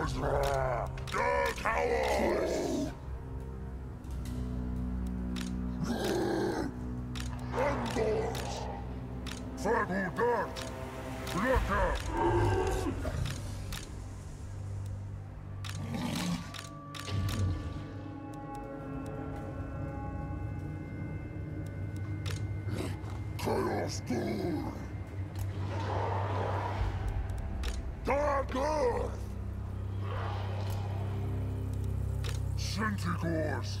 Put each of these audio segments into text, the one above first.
The cowards! Andors! Fagudan! Blöcke! Chaos Door! Dark Earth! Centigors!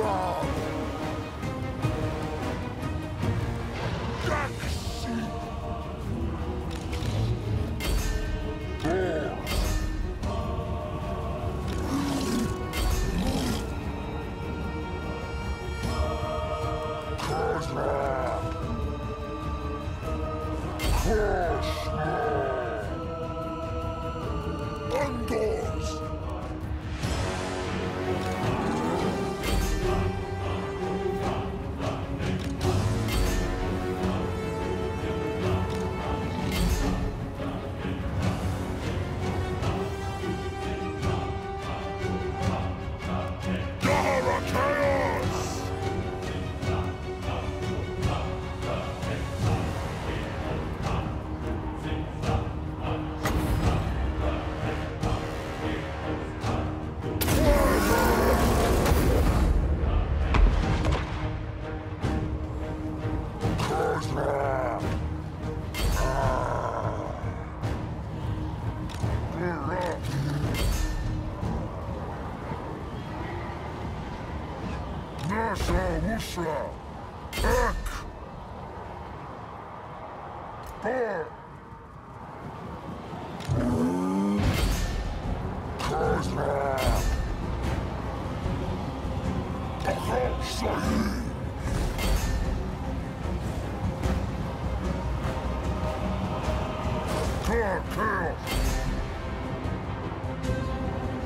Naguma! Khazrak! Takal Sahih!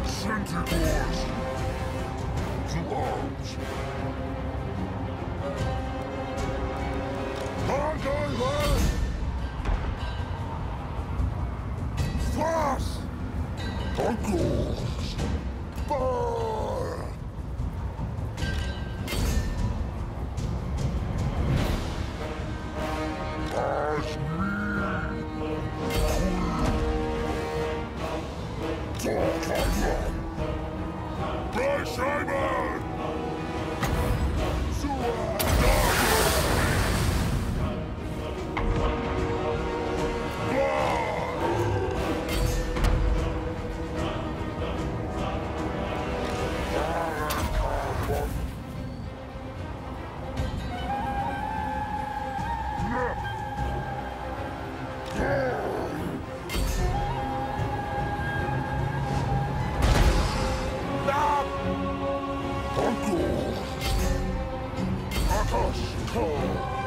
Centaurs! To arms! Cyclones! Burn! Akash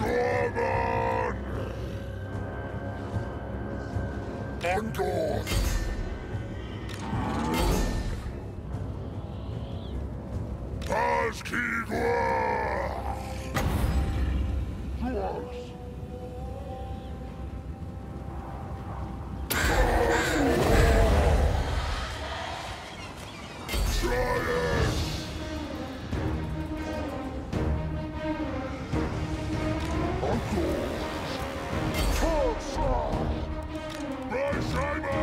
Ghorgon! Endor! Paz Kigua! Gross! By Simon!